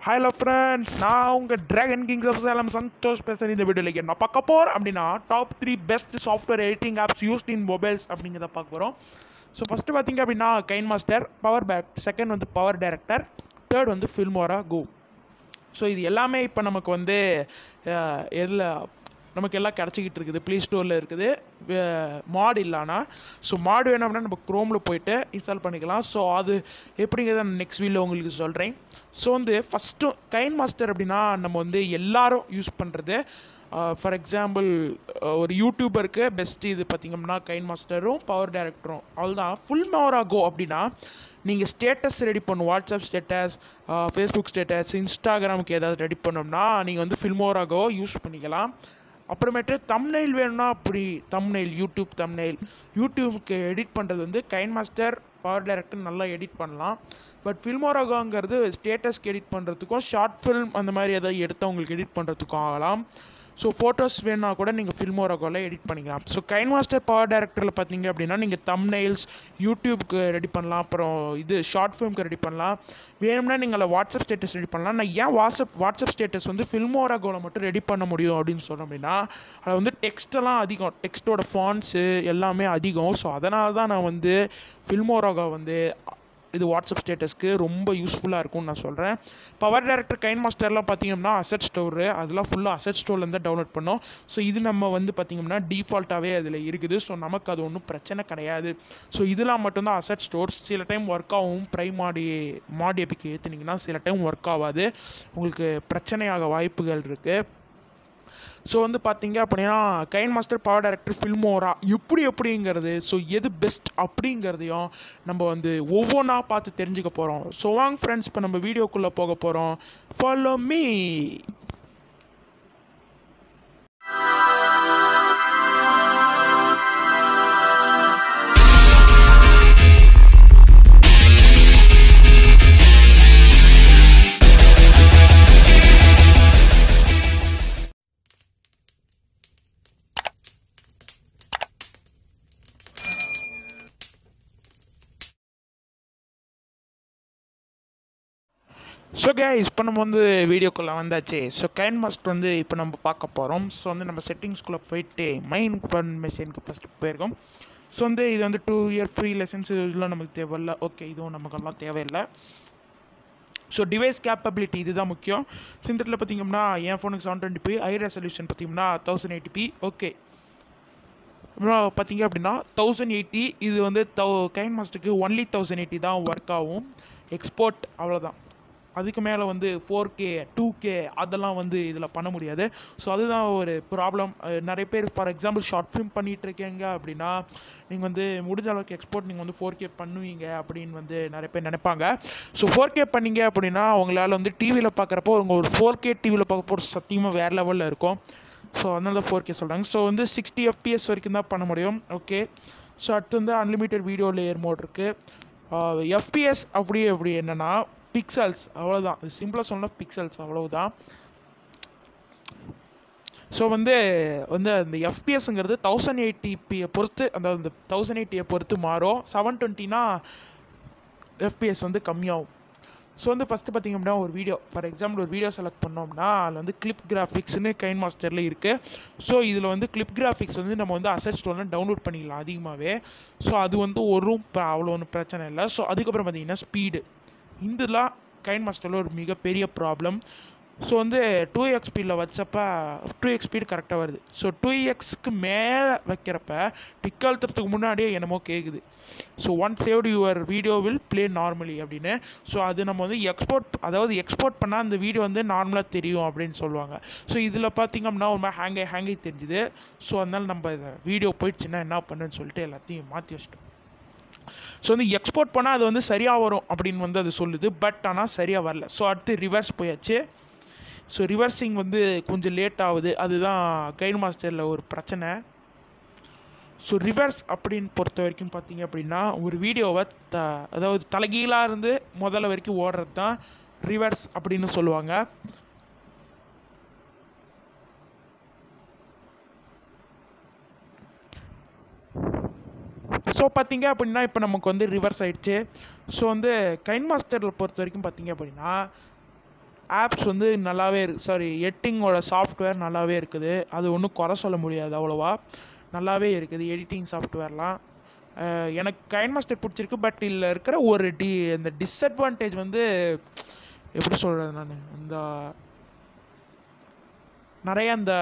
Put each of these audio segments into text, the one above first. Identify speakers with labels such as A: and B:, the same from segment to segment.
A: Hello friends நான் உங்கள் dragon kings of Salem Santhosh பேசுகிறேன் இந்த வீடியோவில் என்ன பார்க்க போகிறோம் அப்படின்னா top three best software editing apps used in mobiles அப்படிங்கிறத பார்க்க போகிறோம் ஸோ ஃபஸ்ட்டு பார்த்தீங்க அப்படின்னா KineMaster power pack second வந்து பவர் டைரக்டர் தேர்ட் வந்து ஃபில்மோரா கோ ஸோ இது எல்லாமே இப்போ நமக்கு வந்து எதில் நமக்கு எல்லாம் கிடச்சிக்கிட்டு இருக்குது ப்ளே ஸ்டோரில் இருக்குது. மாடு இல்லைனா ஸோ மாடு வேணும் அப்படின்னா நம்ம க்ரோமில் போயிட்டு இன்ஸ்டால் பண்ணிக்கலாம். ஸோ அது எப்படிங்கிறத நான் நெக்ஸ்ட் வீலில் உங்களுக்கு சொல்கிறேன் ஸோ வந்து ஃபஸ்ட்டு கைன் மாஸ்டர் அப்படின்னா நம்ம வந்து எல்லாரும் யூஸ் பண்ணுறது ஃபார் எக்ஸாம்பிள் ஒரு யூடியூபருக்கு பெஸ்ட் இது பார்த்திங்கன்னா கைன் மாஸ்டரும் பவர் டைரக்டரும் அவ்வளோதான் ஃபுல் மோரா கோ அப்படின்னா நீங்கள் ஸ்டேட்டஸ் ரெடி பண்ணும் வாட்ஸ்அப் ஸ்டேட்டஸ் ஃபேஸ்புக் ஸ்டேட்டஸ் இன்ஸ்டாகிராமுக்கு ஏதாவது ரெடி பண்ணோம்னா நீங்கள் வந்து ஃபில்மோராகோ யூஸ் பண்ணிக்கலாம். அப்புறமேட்டு தம்னெயில் வேணும்னா அப்படி தம்னெயில் யூடியூப் தம்னெயில் யூடியூப்க்கு எடிட் பண்ணுறது வந்து கைன் மாஸ்டர் பவர் டைரக்டர் நல்லா எடிட் பண்ணலாம். பட் ஃபில்மோராகோங்கிறது ஸ்டேட்டஸ்க்கு எடிட் பண்ணுறதுக்கும் ஷார்ட் ஃபில்ம் அந்த மாதிரி எதாவது எடுத்து அவங்களுக்கு எடிட் பண்ணுறதுக்கும் ஆகலாம். ஸோ ஃபோட்டோஸ் வேணால் கூட நீங்கள் ஃபில்மோராகோவில் எடிட் பண்ணிக்கலாம். ஸோ கைன் மாஸ்டர் பவர் டேரக்டரில் பார்த்தீங்க அப்படின்னா நீங்கள் தம்னைல்ஸ் யூடியூப்க்கு ரெடி பண்ணலாம். அப்புறம் இது ஷார்ட் ஃபிலிம்க்கு ரெடி பண்ணலாம். வேணும்னா நீங்கள் வாட்ஸ்அப் ஸ்டேட்டஸ் ரெடி பண்ணலாம். நான் ஏன் வாட்ஸ்அப் வாட்ஸ்அப் ஸ்டேட்டஸ் வந்து ஃபில்மோராகோவில் மட்டும் ரெடி பண்ண முடியும் அப்படின்னு சொன்னோம் அப்படின்னா அது வந்து டெக்ஸ்டெல்லாம் அதிகம். டெக்ஸ்ட்டோட ஃபான்ஸு எல்லாமே அதிகம். ஸோ அதனால தான் நான் வந்து ஃபில்மோராகோ வந்து இது வாட்ஸ்அப் ஸ்டேட்டஸ்க்கு ரொம்ப யூஸ்ஃபுல்லாக இருக்கும்னு நான் சொல்கிறேன் பவர் டேரக்டர் கைன் மாஸ்டர்லாம் பார்த்தீங்கன்னா அசட் ஸ்டோரு அதெல்லாம் ஃபுல்லாக அசட் ஸ்டோர்லேருந்து டவுன்லோட் பண்ணோம். ஸோ இது நம்ம வந்து பார்த்திங்கன்னா டிஃபால்ட்டாகவே அதில் இருக்குது. ஸோ நமக்கு அது ஒன்றும் பிரச்சனை கிடையாது. ஸோ இதெல்லாம் மட்டும்தான் அசட் ஸ்டோர்ஸ் சில டைம் ஒர்க் ஆகும் ப்ரை மாடி மாடி எப்பிக்கு ஏற்றுனீங்கன்னா சில டைம் ஒர்க் ஆகாது. உங்களுக்கு பிரச்சனையாக வாய்ப்புகள் இருக்குது ஸோ வந்து பார்த்தீங்க அப்படின்னா KineMaster PowerDirector Filmora எப்படி எப்படிங்கிறது ஸோ எது பெஸ்ட் அப்படிங்கிறதையும் நம்ம வந்து ஒவ்வொன்றா பார்த்து தெரிஞ்சுக்க போகிறோம் ஸோ வாங்க ஃப்ரெண்ட்ஸ் இப்போ நம்ம வீடியோக்குள்ளே போக போகிறோம் ஃபாலோ மீ ஸோ கைஸ் இப்போ நம்ம வந்து வீடியோக்குள்ளே வந்தாச்சு. ஸோ கைன் மாஸ்டர் வந்து இப்போ நம்ம பார்க்க போகிறோம் ஸோ வந்து நம்ம செட்டிங்ஸ்குள்ளே போயிட்டு மைன் இன்ஃபர்மேஷனுக்கு ஃபஸ்ட்டு போயிருக்கோம். ஸோ வந்து இது வந்து டூ இயர் ஃப்ரீ லெசன்ஸ் இதெல்லாம் நமக்கு தேவையில்ல. ஓகே இதுவும் நமக்கெல்லாம் தேவையில்லை. ஸோ டிவைஸ் கேப்பபிலிட்டி இதுதான் முக்கியம். சிந்தத்தில் பார்த்தீங்கன்னா என் ஃபோனுக்கு seven twenty P I resolution பார்த்திங்கன்னா தௌசண்ட் எயிட்டி பி ஓகே அப்புறம் பார்த்தீங்க அப்படின்னா தௌசண்ட் எயிட்டி இது வந்து தௌ கைன் மாஸ்டருக்கு ஒன்லி தௌசண்ட் எயிட்டி தான் ஒர்க் ஆகும். எக்ஸ்போர்ட் அவ்வளோதான் அதுக்கு மேலே வந்து ஃபோர் கே டூ கே அதெல்லாம் வந்து இதில் பண்ண முடியாது. ஸோ அதுதான் ஒரு ப்ராப்ளம் நிறைய பேர் ஃபார் எக்ஸாம்பிள் ஷார்ட் ஃபிலிம் பண்ணிகிட்ருக்கீங்க அப்படின்னா நீங்கள் வந்து முடிஞ்ச அளவுக்கு எக்ஸ்போர்ட் நீங்கள் வந்து ஃபோர் கே பண்ணுவீங்க அப்படின்னு வந்து நிறைய பேர் நினைப்பாங்க. ஸோ ஃபோர் கே பண்ணீங்க அப்படின்னா உங்களால் வந்து டிவியில் பார்க்குறப்போ உங்கள் ஒரு ஃபோர் கே டிவியில் பார்க்கப்போ சத்தியமாக வேறு லெவலில் இருக்கும். ஸோ அதனால ஃபோர் கே சொல்கிறாங்க ஸோ வந்து சிக்ஸ்டி எஃப்பிஎஸ் வரைக்கும் தான் பண்ண முடியும். ஓகே ஸோ அடுத்து வந்து அன்லிமிட்டெட் வீடியோ லேயர் மோட் இருக்குது எஃப்பிஎஸ் அப்படி அப்படி என்னென்னா பிக்சல்ஸ் அவ்வளோதான் இது சிம்பிளாக சொன்னால் பிக்சல்ஸ் அவ்வளோதான் ஸோ வந்து வந்து அந்த எஃபிஎஸ்ங்கிறது தௌசண்ட் எயிட்டிபியை பொறுத்து அந்த அந்த தௌசண்ட் எயிட்டியை பொறுத்து மாறும். செவன் டுவெண்ட்டினா எஃபிஎஸ் வந்து கம்மியாகும். ஸோ வந்து ஃபஸ்ட்டு பார்த்திங்க அப்படின்னா ஒரு வீடியோ ஃபார் எக்ஸாம்பிள் ஒரு வீடியோ செலக்ட் பண்ணோம்னா அதில் வந்து கிளிப் கிராஃபிக்ஸ்னு கைன் மாஸ்டரில் இருக்குது ஸோ இதில் வந்து கிளிப் கிராஃபிக்ஸ் வந்து நம்ம வந்து அசட் ஸ்டோரில் டவுன்லோட் பண்ணிக்கலாம் அதிகமாகவே ஸோ அது வந்து ஒரு அவ்வளோ ஒன்றும் பிரச்சனை இல்லை. ஸோ அதுக்கப்புறம் பார்த்திங்கன்னா ஸ்பீடு இதெல்லாம் கைன் மாஸ்டரில் ஒரு மிகப்பெரிய ப்ராப்ளம் ஸோ வந்து டூ எக்ஸ் ஸ்பீடில் வச்சப்போ டூ எக்ஸ் ஸ்பீடு கரெக்டாக வருது. ஸோ டூ எக்ஸ்க்கு மேலே வைக்கிறப்ப டிக் அழுத்துறதுக்கு முன்னாடியே என்னமோ கேட்குது so one saved your video will play normally அப்படின்னு. ஸோ அது நம்ம வந்து எக்ஸ்போர்ட் அதாவது எக்ஸ்போர்ட் பண்ணால் அந்த வீடியோ வந்து நார்மலாக தெரியும் அப்படின்னு சொல்லுவாங்க. ஸோ இதில் பார்த்திங்க அப்படின்னா ஒரு மாதிரி ஹேங்கை ஹேங்கை தெரிஞ்சுது. ஸோ அதனால் நம்ம இதை வீடியோ போயிடுச்சுன்னா என்ன பண்ணுன்னு சொல்லிட்டு எல்லாத்தையும் மாற்றி வச்சிட்டோம். ஸோ வந்து எக்ஸ்போர்ட் பண்ணால் அது வந்து சரியாக வரும் அப்படின்னு வந்து அது சொல்லுது. பட் ஆனால் சரியாக வரல. ஸோ அடுத்து ரிவர்ஸ் போயாச்சு. ஸோ ரிவர்சிங் வந்து கொஞ்சம் லேட் ஆகுது. அதுதான் கைன் மாஸ்டரில் ஒரு பிரச்சனை. ஸோ ரிவர்ஸ் அப்படின்னு பொறுத்த வரைக்கும் பார்த்தீங்க அப்படின்னா ஒரு வீடியோவை த அதாவது தலைகீழாக இருந்து முதல்ல வரைக்கும் ஓடுறது தான் ரிவர்ஸ் அப்படின்னு சொல்லுவாங்க. ஸோ பார்த்தீங்க அப்படின்னா இப்போ நமக்கு வந்து ரிவர்ஸ் ஆகிடுச்சு ஸோ வந்து கைன் மாஸ்டரில் பொறுத்த வரைக்கும் பார்த்தீங்க அப்படின்னா ஆப்ஸ் வந்து நல்லாவே இருக்கு சாரி எட்டிங்கோட சாஃப்ட்வேர் நல்லாவே இருக்குது. அது ஒன்றும் குறை சொல்ல முடியாது அவ்வளோவா. நல்லாவே இருக்குது எடிட்டிங் சாஃப்ட்வேர்லாம் எனக்கு கைன் மாஸ்டர் பிடிச்சிருக்கு பட் இதில் இருக்கிற ஒரு டி இந்த டிஸ்அட்வான்டேஜ் வந்து எப்படி சொல்கிறது நான்? இந்த நிறைய அந்த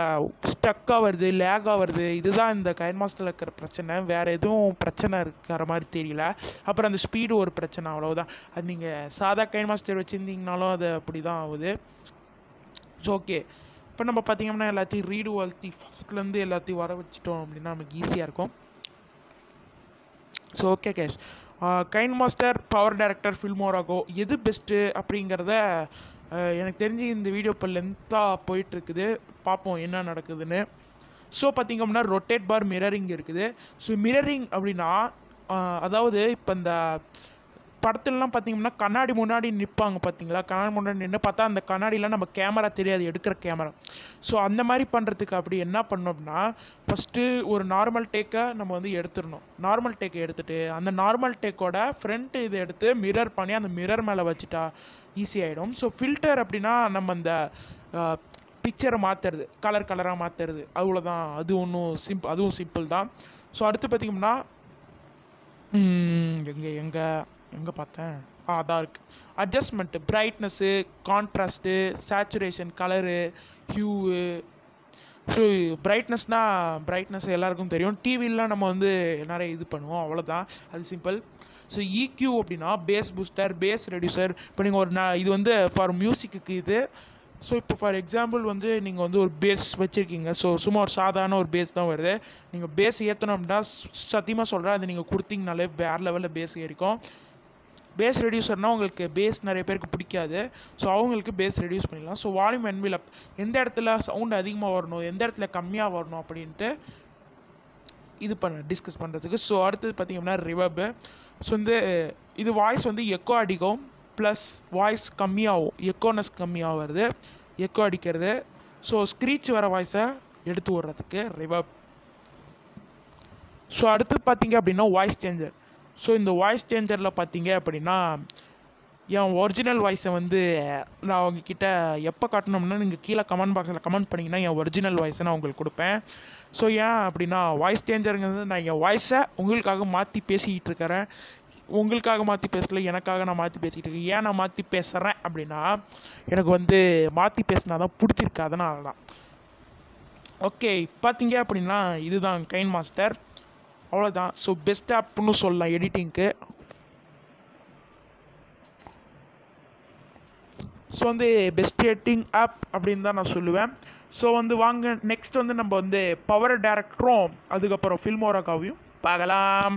A: ஸ்டக்காக வருது லேக்காக வருது இதுதான் இந்த கைன் மாஸ்டரில் இருக்கிற பிரச்சனை. வேறு எதுவும் பிரச்சனை இருக்கிற மாதிரி தெரியல. அப்புறம் அந்த ஸ்பீடு ஒரு பிரச்சனை அவ்வளோதான் அது நீங்கள் சாதா கைன் மாஸ்டர் வச்சுருந்தீங்கனாலும் அது அப்படி தான் ஆகுது. ஸோ ஓகே இப்போ நம்ம பார்த்தீங்கன்னா எல்லாத்தையும் ரீடு வளர்த்தி ஃபஸ்ட்லேருந்து எல்லாத்தையும் வர வச்சிட்டோம் அப்படின்னா நமக்கு ஈஸியாக இருக்கும். So okay cash KineMaster PowerDirector ஃபில்மோராகோ எது பெஸ்ட்டு அப்படிங்கிறத எனக்கு தெரிஞ்சு இந்த வீடியோ இப்போ லென்த்தாக போயிட்டுருக்குது. பார்ப்போம் என்ன நடக்குதுன்னு. ஸோ பார்த்திங்க அப்படின்னா ரொட்டேட் பார் மிரரிங் இருக்குது. ஸோ மிரரிங் அப்படின்னா அதாவது இப்போ இந்த படத்துலலாம் பார்த்தீங்கன்னா கண்ணாடி முன்னாடி நிற்பாங்க பார்த்தீங்களா கண்ணாடி முன்னாடி நின்று பார்த்தா அந்த கண்ணாடியெலாம் நம்ம கேமரா தெரியாது எடுக்கிற கேமரா. ஸோ அந்த மாதிரி பண்ணுறதுக்கு அப்படி என்ன பண்ணோம் அப்படின்னா ஃபஸ்ட்டு ஒரு நார்மல் டேக்கை நம்ம வந்து எடுத்துடணும். நார்மல் டேக்கை எடுத்துகிட்டு அந்த நார்மல் டேக்கோட ஃப்ரண்ட் இதை எடுத்து மிரர் பண்ணி அந்த மிரர் மேலே வச்சுட்டா ஈஸி ஆகிடும் ஸோ ஃபில்டர் அப்படின்னா நம்ம அந்த பிக்சரை மாற்றுறது கலர் கலராக மாற்றுறது அவ்வளோதான் அது ஒன்றும் சிம்பிள் அதுவும் சிம்பிள் தான். ஸோ அடுத்து பார்த்திங்கன்னா எங்கே எங்கே எங்கே பார்த்தேன்? ஆ அதான் இருக்குது adjustment brightness contrast saturation colour hue so பிரைட்னஸ்னால் brightness எல்லாருக்கும் தெரியும். டிவிலாம் நம்ம வந்து நிறைய இது பண்ணுவோம். அவ்வளோதான் அது சிம்பிள் ஸோ இக்யூ அப்படின்னா பேஸ் பூஸ்டர் பேஸ் ரெடியூசர் இப்போ நீங்கள் ஒரு நான் இது வந்து ஃபார் மியூசிக்கு இது. ஸோ இப்போ ஃபார் எக்ஸாம்பிள் வந்து நீங்கள் வந்து ஒரு பேஸ் வச்சுருக்கீங்க. ஸோ சும்மா ஒரு சாதாரண ஒரு பேஸ் தான் வருது. நீங்கள் பேஸ் ஏற்றணும் அப்படின்னா சத்தியமாக சொல்கிறேன் அது நீங்கள் கொடுத்தீங்கனாலே வேறு லெவலில் பேஸ் ஏறிக்கும். பேஸ் ரெடியூசர்னால் உங்களுக்கு பேஸ் நிறைய பேருக்கு பிடிக்காது. ஸோ அவங்களுக்கு பேஸ் ரெடியூஸ் பண்ணிடலாம். ஸோ வால்யூம் என்விலப் எந்த இடத்துல சவுண்ட் அதிகமாக வரணும் எந்த இடத்துல கம்மியாக வரணும் அப்படின்ட்டு இது பண்ண டிஸ்கஸ் பண்ணுறதுக்கு ஸோ அடுத்தது பார்த்தீங்கன்னா ரிவப்பு ஸோ வந்து இது வாய்ஸ் வந்து எக்கோ அடிக்கும் ப்ளஸ் வாய்ஸ் கம்மியாகும். எக்கோனஸ் கம்மியாக வருது. எக்கோ அடிக்கிறது. ஸோ ஸ்க்ரீச் வர வாய்ஸை எடுத்து விடுறதுக்கு ரிவர்ப் ஸோ அடுத்து பார்த்தீங்க அப்படின்னா வாய்ஸ் சேஞ்சர் ஸோ இந்த வாய்ஸ் சேஞ்சரில் பார்த்தீங்க அப்படின்னா என் ஒரிஜினல் வாய்ஸை வந்து நான் உங்ககிட்ட எப்போ காட்டணும்னா நீங்கள் கீழே கமெண்ட் பாக்ஸில் கமெண்ட் பண்ணிங்கன்னா என் ஒரிஜினல் வாய்ஸை நான் உங்களுக்கு கொடுப்பேன். ஸோ ஏன் அப்படின்னா வாய்ஸ் சேஞ்சருங்கிறது நான் என் வாய்ஸை உங்களுக்காக மாற்றி பேசிக்கிட்டு இருக்கிறேன். உங்களுக்காக மாற்றி பேசல எனக்காக நான் மாற்றி பேசிக்கிட்டு இருக்கேன். ஏன் நான் மாற்றி பேசுகிறேன் அப்படின்னா எனக்கு வந்து மாற்றி பேசினா தான் பிடிச்சிருக்கு. அதனால தான். ஓகே பார்த்தீங்க அப்படின்னா இதுதான் கைன் மாஸ்டர் அவ்வளோதான் ஸோ பெஸ்ட் ஆப்னு சொல்லலாம் எடிட்டிங்க்கு ஸோ வந்து பெஸ்ட் எடிட்டிங் ஆப் அப்படின்னு தான் நான் சொல்லுவேன். ஸோ வந்து வாங்க நெக்ஸ்ட் வந்து நம்ம வந்து பவர் டேரக்டரும் அதுக்கப்புறம் ஃபில்மோராக்காவையும் பார்க்கலாம்.